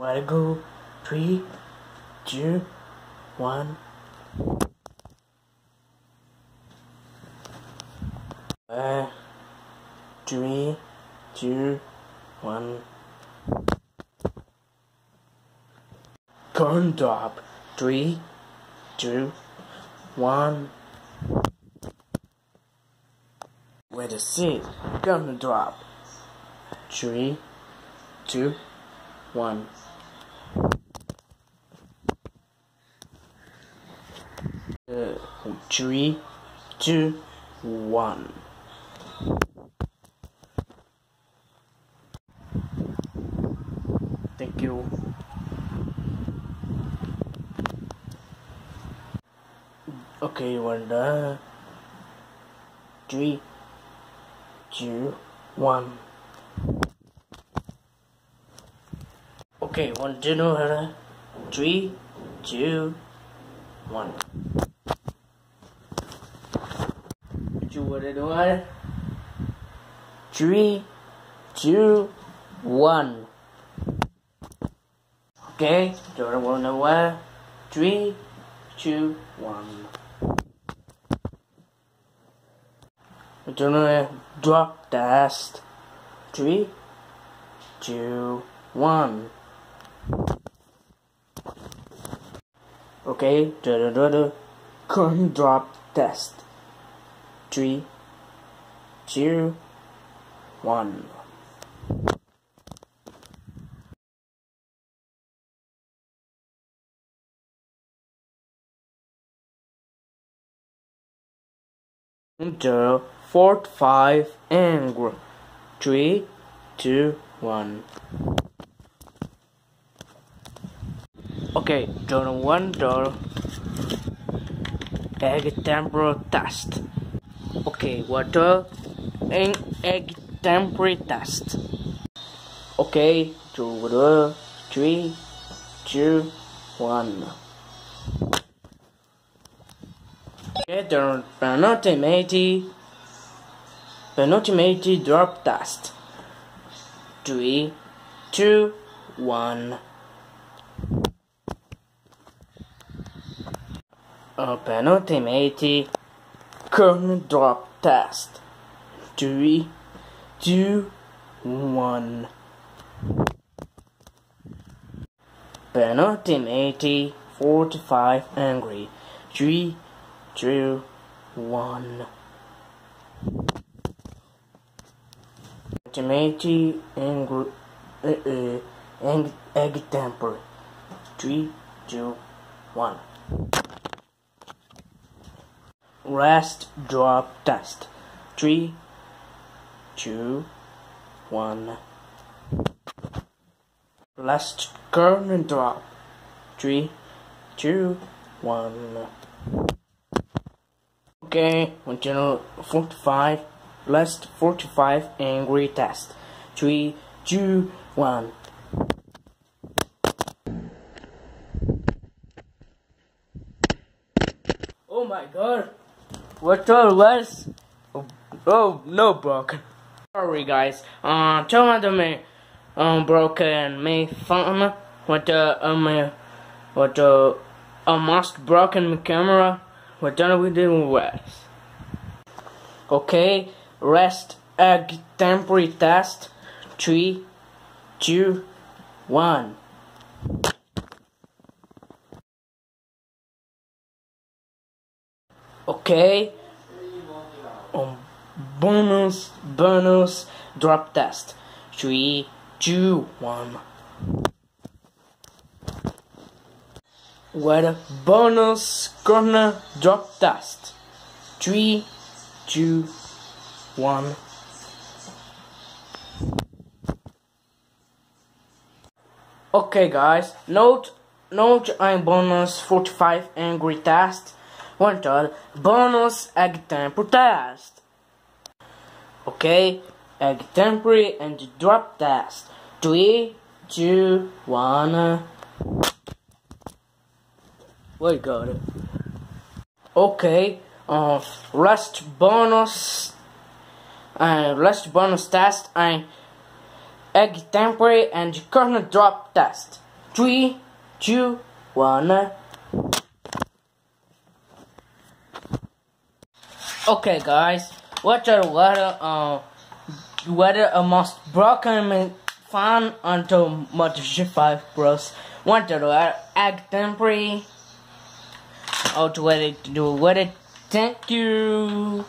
Let go. Three, two, one. Uh, three, two, one. Gun drop. Three, two, one. Wait a sec. Gun drop. Three, two, one. Three, two, one. Thank you. Okay, we're. Three, two, one. Okay, one, two, no, three, two, one. Two, what, one. Three, two, one. Okay, Jordan one away. Three, two, one. Jordan drop dust. Three, two, one. Okay, Jordan corn drop test. Three, two, one. Enter four, five, and three, two, one. Okay, turn one door. Egg temperature test. Okay, water and egg temperature test. Okay, two, three, two, one. Okay, turn penultimate penultimate drop test. Three, two, one. A penultimate current drop test. Three, two, one. Penultimate 45 angry. Three, two, one. Penultimate angry. Uh, uh, egg, egg temper. Three, two, one. Rest drop test. Three, two, one. Last current drop. Three, two, one. Okay, one channel 45. Last 45 angry test. Three, two, one. Oh my god. What all was? Oh, oh no, broken. Sorry guys. Uh, tell them me, um, broken me phone. What uh, um, uh, what uh, almost broken my camera. What done we do was? Okay, rest egg temporary test. Three, two, one. Okay. Um, bonus, bonus, drop test. Three, two, one. What a bonus corner drop test. Three, two, one. Okay, guys. Note, note, I'm bonus 45 angry test. Wanted bonus egg temper test. Okay, egg temper and drop test. Three, two, one. We got it. Okay, uh, last bonus, uh, last bonus test. Egg temper and corner drop test. Three, two, one. Okay, guys, what are weather? Uh, weather a most broken fan until Motor 5 Bros. Wanted to egg temporary. Oh, to what it do? What it? Thank you.